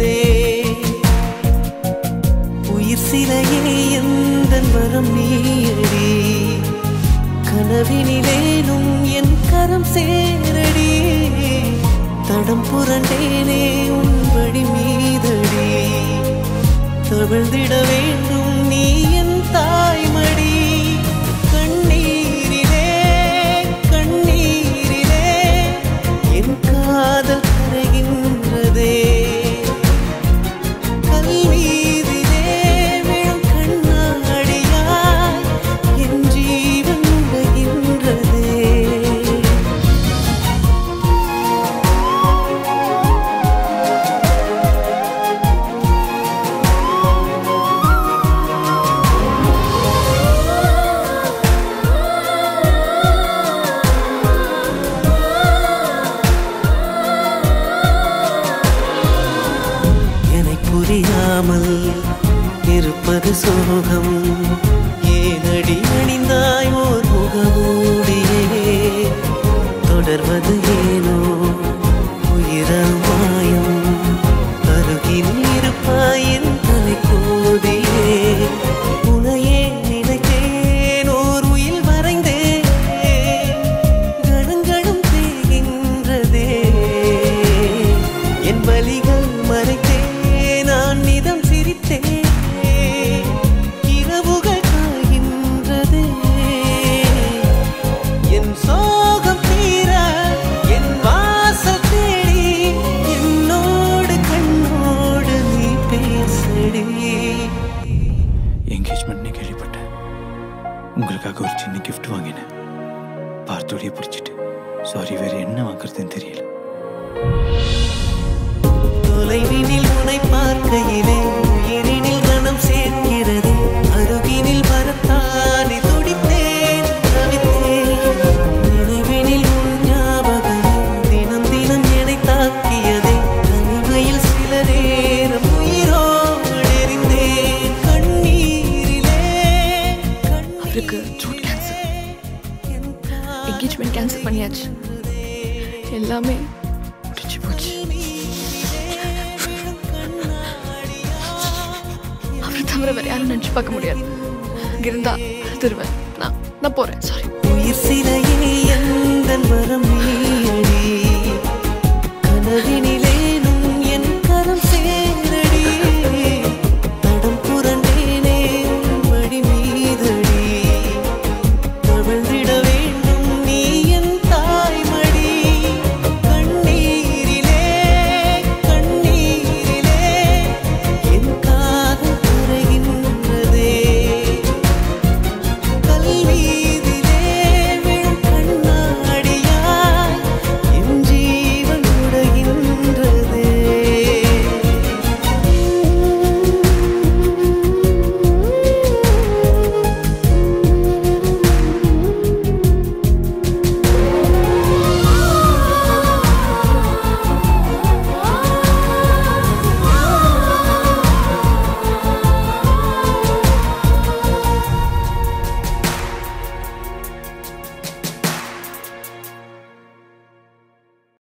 இருந்தே உயிர் சிலையே எந்த மரம் நீரடி. கனவினிலேனும் என் கரம் சேரடி. தடம் புரண்டேனே உன் வழி மீதடி. தவிழ்ந்திட வேண்டும் நீ இல்லாமல் இருப்பது சோகம். உங்களுக்காக ஒரு சின்ன கிஃப்ட் வாங்கினேன். பார்த்தோடைய பிடிச்சிட்டு. சாரி வேற என்ன வாங்குறதுன்னு தெரியல. தொலைவினில் உனை பார்க்கையிலே கேன்சல் பண்ணியாச்சு. எல்லாமே முடிச்சு போச்சு. அவரை தவிர வேற யாரும் நினைச்சு பார்க்க முடியாது. இருந்தா திருவேன். நான் நான் போறேன். சாரி உயிர் சிலையே எந்த வரமே